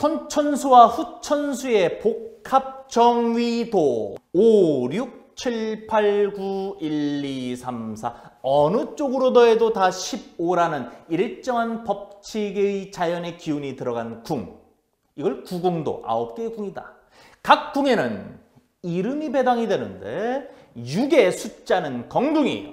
선천수와 후천수의 복합 정위도 5, 6, 7, 8, 9, 1, 2, 3, 4 어느 쪽으로 더해도 다 15라는 일정한 법칙의 자연의 기운이 들어간 궁. 이걸 구궁도 9개의 궁이다. 각 궁에는 이름이 배당이 되는데 6의 숫자는 건궁이요.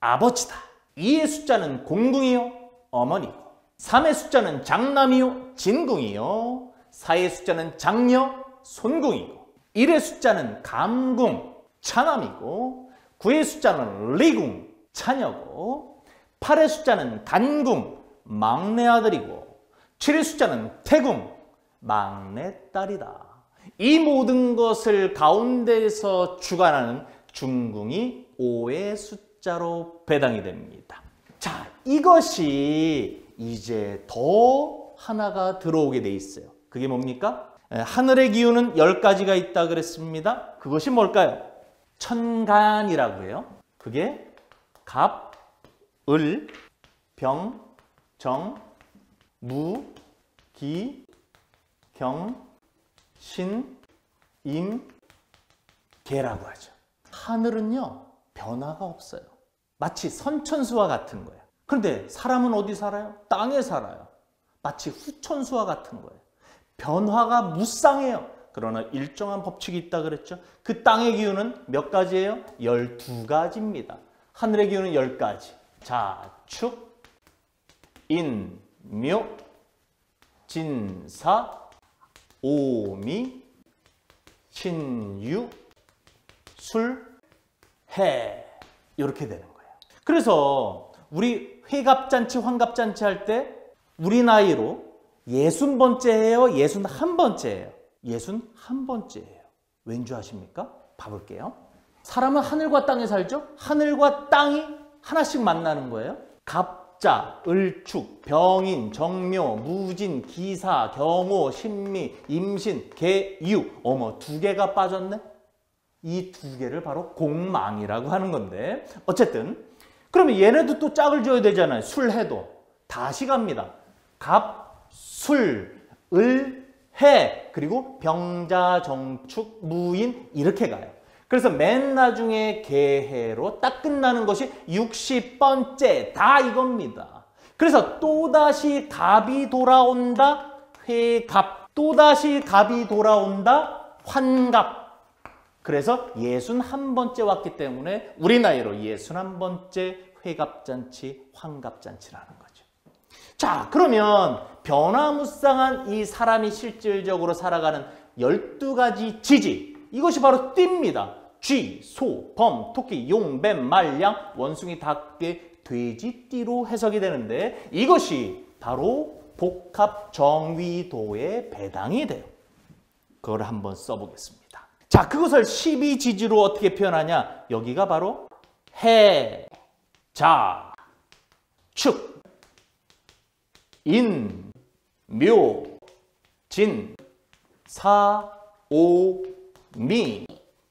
아버지다. 2의 숫자는 공궁이요. 어머니고. 3의 숫자는 장남이요. 진궁이요 4의 숫자는 장녀 손궁이고 1의 숫자는 감궁 차남이고 9의 숫자는 리궁 차녀고 8의 숫자는 단궁 막내 아들이고 7의 숫자는 태궁 막내 딸이다. 이 모든 것을 가운데에서 주관하는 중궁이 5의 숫자로 배당이 됩니다. 자, 이것이 이제 더 하나가 들어오게 돼 있어요. 그게 뭡니까? 하늘의 기운은 10가지가 있다 그랬습니다. 그것이 뭘까요? 천간이라고 해요. 그게 갑, 을, 병, 정, 무, 기, 경, 신, 임, 개라고 하죠. 하늘은요, 변화가 없어요. 마치 선천수와 같은 거예요. 그런데 사람은 어디 살아요? 땅에 살아요. 마치 후천수와 같은 거예요. 변화가 무쌍해요. 그러나 일정한 법칙이 있다 그랬죠. 그 땅의 기운은 몇 가지예요? 12가지입니다. 하늘의 기운은 10가지. 자, 축, 인, 묘, 진사, 오미, 신유, 술, 해 이렇게 되는 거예요. 그래서 우리 회갑잔치, 환갑잔치 할 때 우리 나이로 예순 번째예요? 예순 한 번째예요? 예순 한 번째예요. 왠지 아십니까? 봐볼게요. 사람은 하늘과 땅에 살죠? 하늘과 땅이 하나씩 만나는 거예요. 갑자, 을축, 병인, 정묘, 무진, 기사, 경호, 신미, 임신, 개유. 어머, 두 개가 빠졌네? 이 두 개를 바로 공망이라고 하는 건데 어쨌든 그러면 얘네도 또 짝을 지어야 되잖아요. 술해도. 다시 갑니다. 갑, 술, 을, 해 그리고 병자, 정축, 무인 이렇게 가요. 그래서 맨 나중에 개해로 딱 끝나는 것이 60번째 다 이겁니다. 그래서 또다시 갑이 돌아온다 회갑 또다시 갑이 돌아온다 환갑 그래서 61번째 왔기 때문에 우리 나이로 61번째 회갑잔치 환갑잔치라는 거죠. 자 그러면 변화무쌍한 이 사람이 실질적으로 살아가는 12가지 지지 이것이 바로 띠입니다. 쥐, 소, 범, 토끼, 용, 뱀, 말, 양, 원숭이, 닭개, 돼지, 띠로 해석이 되는데 이것이 바로 복합 정위도에 배당이 돼요. 그걸 한번 써보겠습니다. 자, 그것을 12지지로 어떻게 표현하냐? 여기가 바로 해, 자, 축, 인, 묘, 진, 사, 오, 미,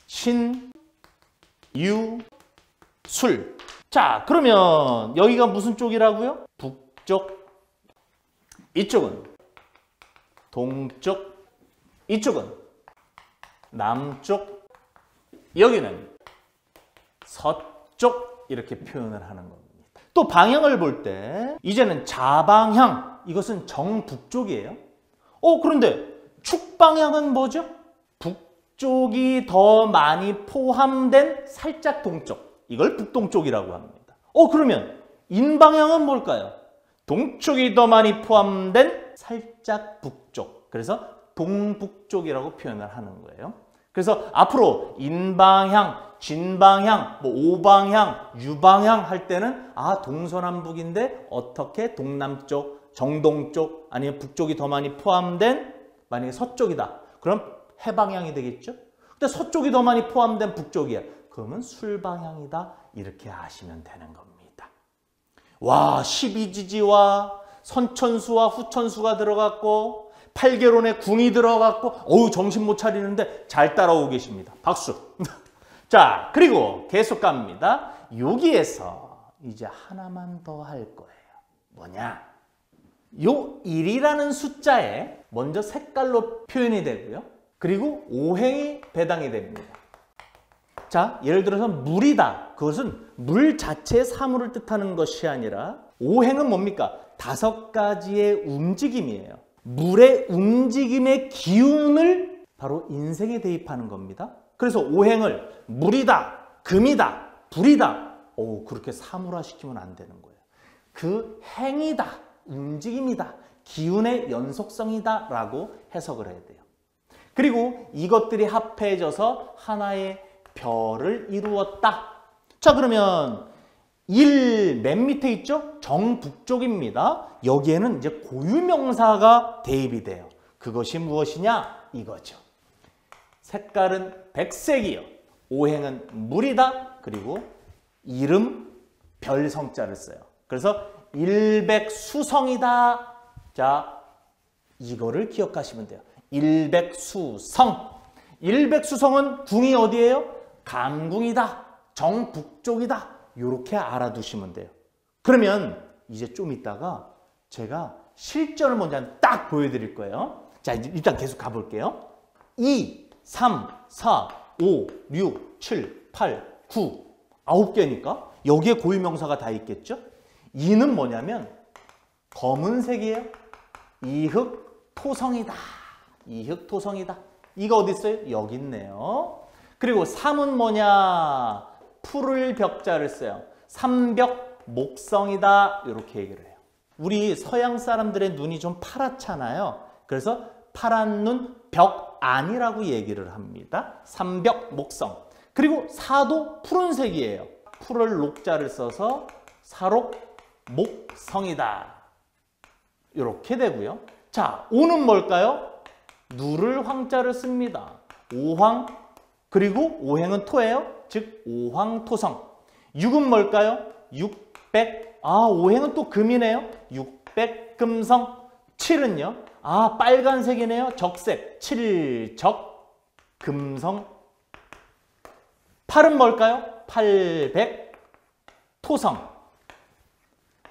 신, 유, 술. 자, 그러면 여기가 무슨 쪽이라고요? 북쪽. 이쪽은 동쪽. 이쪽은 남쪽. 여기는 서쪽. 이렇게 표현을 하는 겁니다. 또 방향을 볼 때 이제는 자방향. 이것은 정북쪽이에요. 어, 그런데 축방향은 뭐죠? 북쪽이 더 많이 포함된 살짝 동쪽. 이걸 북동쪽이라고 합니다. 어, 그러면 인방향은 뭘까요? 동쪽이 더 많이 포함된 살짝 북쪽. 그래서 동북쪽이라고 표현을 하는 거예요. 그래서 앞으로 인방향, 진방향, 뭐 오방향, 유방향 할 때는 아 동서남북인데 어떻게 동남쪽, 정동 쪽 아니면 북쪽이 더 많이 포함된 만약에 서쪽이다. 그럼 해방향이 되겠죠? 근데 서쪽이 더 많이 포함된 북쪽이야. 그러면 술방향이다. 이렇게 아시면 되는 겁니다. 와 12지지와 선천수와 후천수가 들어갔고 8개론에 궁이 들어갔고 어우 정신 못 차리는데 잘 따라오고 계십니다. 박수. 자 그리고 계속 갑니다. 여기에서 이제 하나만 더 할 거예요. 뭐냐? 요 1이라는 숫자에 먼저 색깔로 표현이 되고요. 그리고 오행이 배당이 됩니다. 자, 예를 들어서 물이다. 그것은 물 자체의 사물을 뜻하는 것이 아니라 오행은 뭡니까? 다섯 가지의 움직임이에요. 물의 움직임의 기운을 바로 인생에 대입하는 겁니다. 그래서 오행을 물이다, 금이다, 불이다. 오, 그렇게 사물화 시키면 안 되는 거예요. 그 행이다, 움직임이다, 기운의 연속성이다 라고 해석을 해야 돼요. 그리고 이것들이 합해져서 하나의 별을 이루었다. 자, 그러면 일 맨 밑에 있죠? 정북쪽입니다. 여기에는 이제 고유명사가 대입이 돼요. 그것이 무엇이냐? 이거죠. 색깔은 백색이요. 오행은 물이다. 그리고 이름 별성자를 써요. 그래서 일백수성이다. 자, 이거를 기억하시면 돼요. 일백수성. 일백수성은 궁이 어디예요? 감궁이다. 정북쪽이다. 이렇게 알아두시면 돼요. 그러면 이제 좀 있다가 제가 실전을 먼저 딱 보여드릴 거예요. 자, 일단 계속 가볼게요. 2, 3, 4, 5, 6, 7, 8, 9. 아홉 개니까 여기에 고유명사가 다 있겠죠? 2는 뭐냐면 검은색이에요. 이흑 토성이다. 이흑 토성이다. 이거 어디 있어요? 여기 있네요. 그리고 3은 뭐냐? 풀을 벽자를 써요. 삼벽 목성이다. 이렇게 얘기를 해요. 우리 서양 사람들의 눈이 좀 파랗잖아요. 그래서 파란 눈 벽 안이라고 얘기를 합니다. 삼벽 목성. 그리고 사도 푸른색이에요. 풀을 녹자를 써서 사록 목성이다. 이렇게 되고요. 자, 오는 뭘까요? 누를 황자를 씁니다. 오황 그리고 오행은 토예요. 즉 오황토성. 육은 뭘까요? 육백. 아, 오행은 또 금이네요. 육백금성. 칠은요? 아, 빨간색이네요. 적색. 칠적 금성. 팔은 뭘까요? 팔백 토성.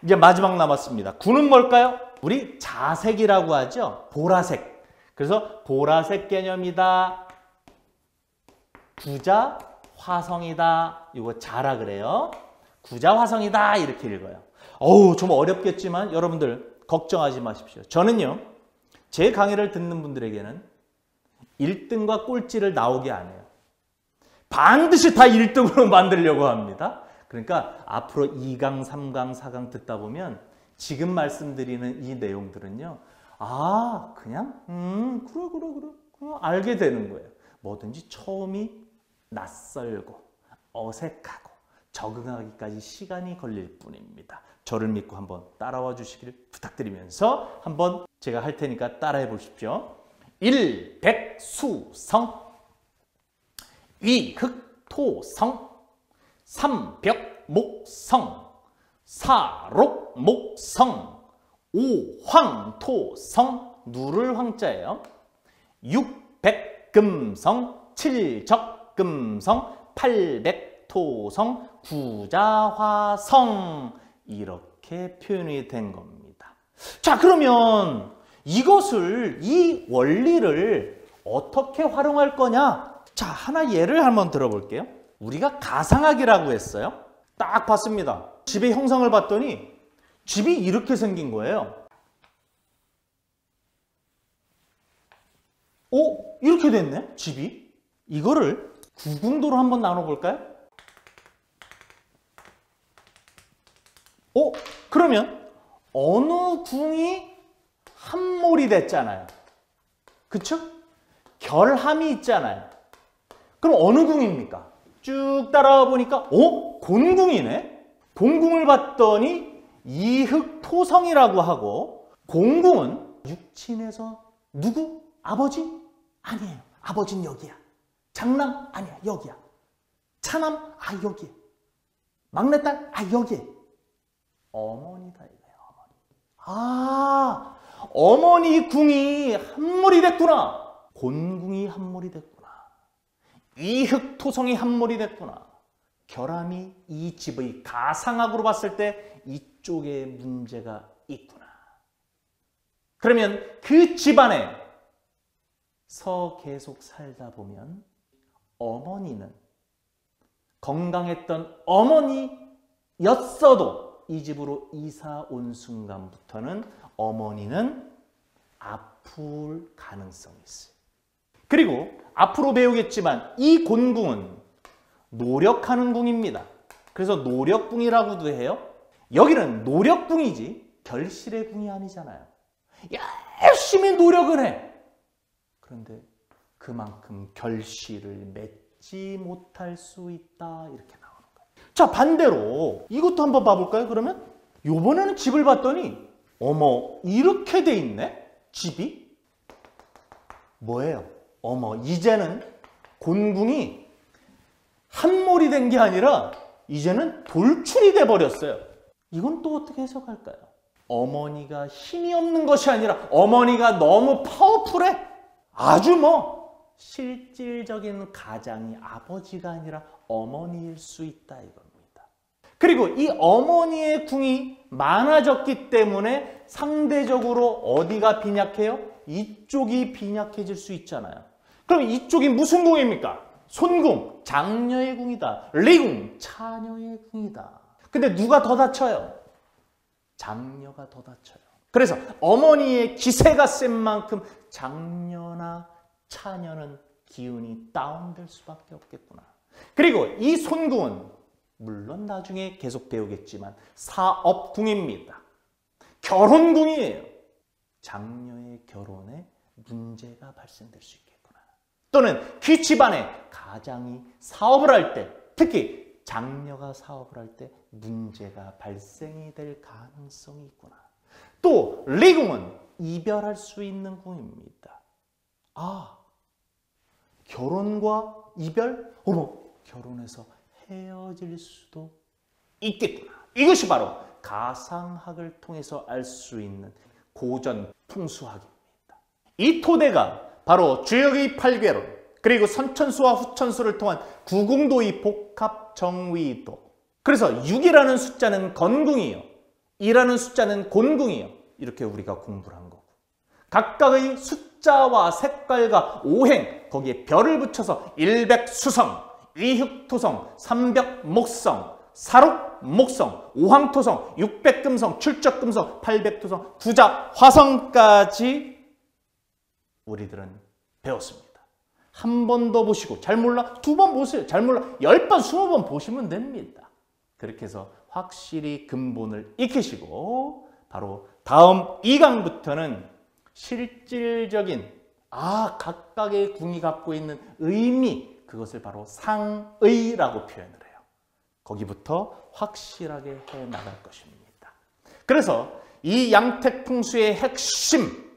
이제 마지막 남았습니다. 구는 뭘까요? 우리 자색이라고 하죠. 보라색. 그래서 보라색 개념이다. 구자 화성이다. 이거 자라 그래요. 구자 화성이다. 이렇게 읽어요. 어우, 좀 어렵겠지만 여러분들 걱정하지 마십시오. 저는요. 제 강의를 듣는 분들에게는 1등과 꼴찌를 나오게 안 해요. 반드시 다 1등으로 만들려고 합니다. 그러니까 앞으로 2강, 3강, 4강 듣다 보면 지금 말씀드리는 이 내용들은요. 아, 그냥 음, 그래 그래 그래. 그냥 알게 되는 거예요. 뭐든지 처음이 낯설고 어색하고 적응하기까지 시간이 걸릴 뿐입니다. 저를 믿고 한번 따라와 주시길 부탁드리면서 한번 제가 할 테니까 따라해 보십시오. 일백수성 위흑토성 삼벽목성 사록목성 오황토성 누를 황자예요. 육백금성 칠적금성 팔백토성 구자화성 이렇게 표현이 된 겁니다. 자 그러면 이것을 이 원리를 어떻게 활용할 거냐? 자 하나 예를 한번 들어볼게요. 우리가 가상학이라고 했어요. 딱 봤습니다. 집의 형상을 봤더니 집이 이렇게 생긴 거예요. 오, 이렇게 됐네, 집이. 이거를 구궁도로 한번 나눠볼까요? 오, 그러면 어느 궁이 한 몰이 됐잖아요. 그쵸? 결함이 있잖아요. 그럼 어느 궁입니까? 쭉 따라와 보니까 어? 곤궁이네? 곤궁을 봤더니 이흑토성이라고 하고 공궁은 육친에서 누구? 아버지? 아니에요. 아버지는 여기야. 장남? 아니야. 여기야. 차남? 아 여기. 막내딸? 아 여기. 어머니다 이거예요. 어머니. 아 어머니 궁이 한물이 됐구나. 곤궁이 한물이 됐구나. 이흑토성이 한물이 됐구나. 결함이 이 집의 가상학으로 봤을 때 이쪽에 문제가 있구나. 그러면 그 집안에 서 계속 살다 보면 어머니는 건강했던 어머니였어도 이 집으로 이사 온 순간부터는 어머니는 아플 가능성이 있어요. 그리고 앞으로 배우겠지만 이 곤궁은 노력하는 궁입니다. 그래서 노력궁이라고도 해요. 여기는 노력궁이지 결실의 궁이 아니잖아요. 열심히 노력을 해. 그런데 그만큼 결실을 맺지 못할 수 있다 이렇게 나오는 거예요. 자 반대로 이것도 한번 봐볼까요? 그러면 요번에는 집을 봤더니 어머 이렇게 돼 있네 집이 뭐예요? 어머 이제는 곤궁이 한몰이 된 게 아니라 이제는 돌출이 돼 버렸어요. 이건 또 어떻게 해석할까요? 어머니가 힘이 없는 것이 아니라 어머니가 너무 파워풀해. 아주 뭐 실질적인 가장이 아버지가 아니라 어머니일 수 있다 이겁니다. 그리고 이 어머니의 궁이 많아졌기 때문에 상대적으로 어디가 빈약해요? 이쪽이 빈약해질 수 있잖아요. 그럼 이쪽이 무슨 궁입니까? 손궁, 장녀의 궁이다. 리궁, 차녀의 궁이다. 근데 누가 더 다쳐요? 장녀가 더 다쳐요. 그래서 어머니의 기세가 센 만큼 장녀나 차녀는 기운이 다운될 수밖에 없겠구나. 그리고 이 손궁은 물론 나중에 계속 배우겠지만 사업궁입니다. 결혼궁이에요. 장녀의 결혼에 문제가 발생될 수 있겠구나. 또는 그 집안에 가장이 사업을 할 때, 특히 장녀가 사업을 할 때 문제가 발생이 될 가능성이 있구나. 또 리궁은 이별할 수 있는 궁입니다. 아, 결혼과 이별? 어머, 결혼해서 헤어질 수도 있겠구나. 이것이 바로 가상학을 통해서 알 수 있는 고전 풍수학입니다. 이 토대가 바로 주역의 팔괘론 그리고 선천수와 후천수를 통한 구궁도의 복합 정위도. 그래서 6이라는 숫자는 건궁이요 2라는 숫자는 곤궁이요 이렇게 우리가 공부를 한 거고. 각각의 숫자와 색깔과 오행 거기에 별을 붙여서 일백수성, 이흑토성, 삼백목성, 사록목성, 오황토성, 육백금성, 출적금성, 팔백토성, 구자, 화성까지 우리들은 배웠습니다. 한 번 더 보시고 잘 몰라 두 번 보세요. 잘 몰라 열 번, 스무 번 보시면 됩니다. 그렇게 해서 확실히 근본을 익히시고 바로 다음 2강부터는 실질적인 아 각각의 궁이 갖고 있는 의미 그것을 바로 상의라고 표현을 해요. 거기부터 확실하게 해 나갈 것입니다. 그래서 이 양택풍수의 핵심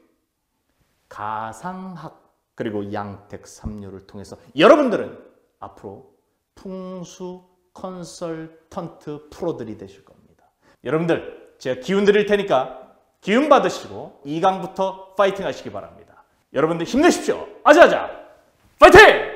가상학 그리고 양택 삼류를 통해서 여러분들은 앞으로 풍수 컨설턴트 프로들이 되실 겁니다. 여러분들 제가 기운 드릴 테니까 기운 받으시고 2강부터 파이팅 하시기 바랍니다. 여러분들 힘내십시오. 아자아자 파이팅!